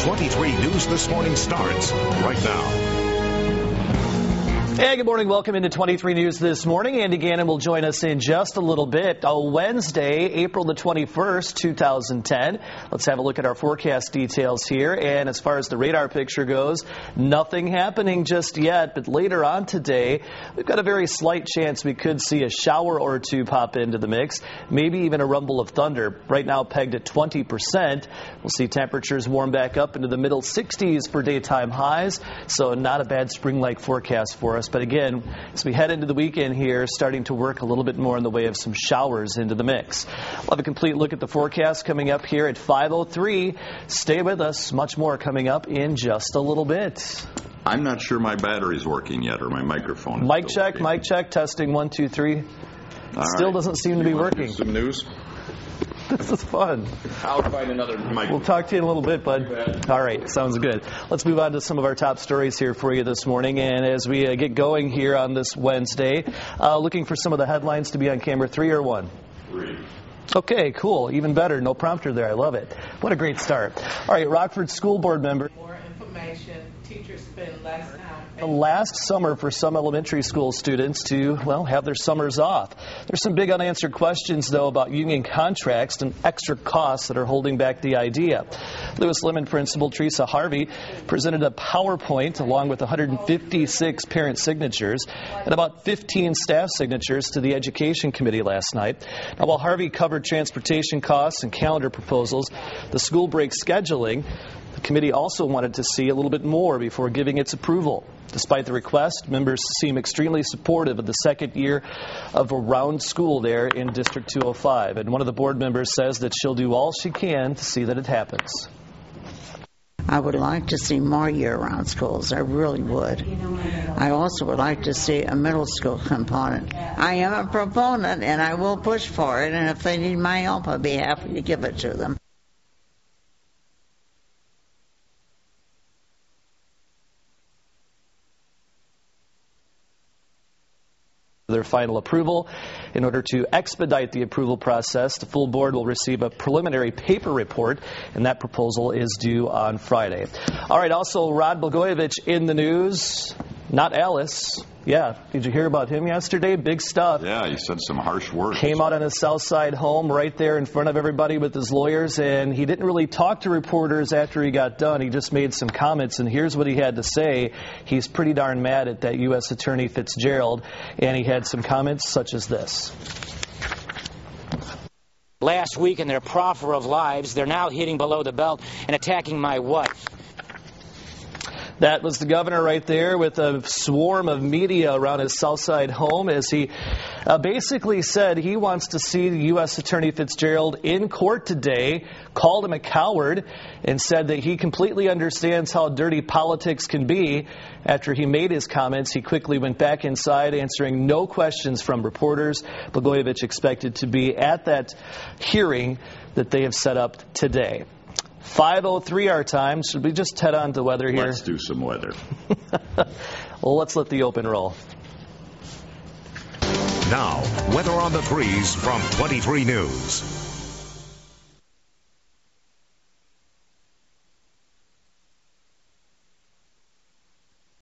23 News This Morning starts right now. Hey, good morning. Welcome into 23 News this morning. Andy Gannon will join us in just a little bit. A Wednesday, April the 21st, 2010. Let's have a look at our forecast details here. And as far as the radar picture goes, nothing happening just yet. But later on today, we've got a very slight chance we could see a shower or two pop into the mix. Maybe even a rumble of thunder. Right now pegged at 20%. We'll see temperatures warm back up into the middle 60s for daytime highs. So not a bad spring-like forecast for us. But again, as we head into the weekend here, starting to work a little bit more in the way of some showers into the mix. We'll have a complete look at the forecast coming up here at 5.03. Stay with us. Much more coming up in just a little bit. I'm not sure my battery's working yet or my microphone. Mic check, working. mic check, testing one, two, three. All Still right. doesn't seem you to be working. Some news. This is fun. I'll find another mic. We'll talk to you in a little bit, bud. All right, sounds good. Let's move on to some of our top stories here for you this morning. And as we uh, get going here on this Wednesday, uh, looking for some of the headlines to be on camera three or one? Three. Okay, cool. Even better. No prompter there. I love it. What a great start. All right, Rockford School Board member. More information. Teachers spend less time last summer for some elementary school students to, well, have their summers off. There's some big unanswered questions, though, about union contracts and extra costs that are holding back the idea. Lewis Lemon principal Teresa Harvey presented a PowerPoint along with 156 parent signatures and about 15 staff signatures to the Education Committee last night. Now, while Harvey covered transportation costs and calendar proposals, the school break scheduling, the committee also wanted to see a little bit more before giving its approval. Despite the request, members seem extremely supportive of the second year of a round school there in District 205. And one of the board members says that she'll do all she can to see that it happens. I would like to see more year-round schools. I really would. I also would like to see a middle school component. I am a proponent, and I will push for it. And if they need my help, I'll be happy to give it to them. Their final approval. In order to expedite the approval process, the full board will receive a preliminary paper report, and that proposal is due on Friday. All right, also Rod Blagojevich in the news. Not Alice. Yeah. Did you hear about him yesterday? Big stuff. Yeah, he said some harsh words. Came out on his South Side home right there in front of everybody with his lawyers, and he didn't really talk to reporters after he got done. He just made some comments, and here's what he had to say. He's pretty darn mad at that U.S. Attorney Fitzgerald, and he had some comments such as this last week in their proffer of lives, they're now hitting below the belt and attacking my wife. That was the governor right there with a swarm of media around his Southside home as he uh, basically said he wants to see the U.S. Attorney Fitzgerald in court today, called him a coward, and said that he completely understands how dirty politics can be. After he made his comments, he quickly went back inside, answering no questions from reporters. Blagojevich expected to be at that hearing that they have set up today. 5.03 our time. Should we just head on to weather here? Let's do some weather. well, let's let the open roll. Now, weather on the threes from 23 News.